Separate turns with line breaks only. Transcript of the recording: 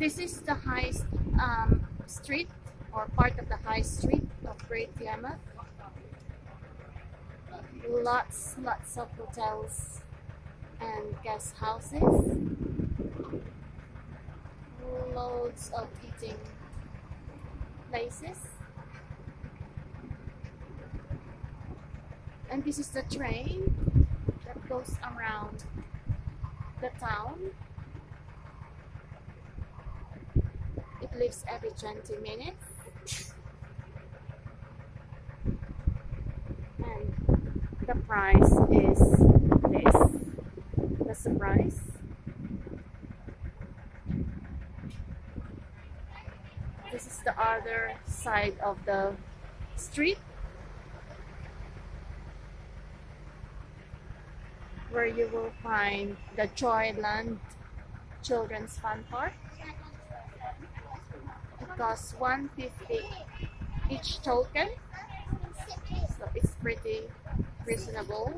This is the high um, street or part of the high street of Great Yarmouth. Lots, lots of hotels and guest houses. Loads of eating places. And this is the train that goes around the town. Leaves every 20 minutes. And the price is this. The price. This is the other side of the street where you will find the Joyland Children's Fun Park. It costs 150 each token, so it's pretty reasonable.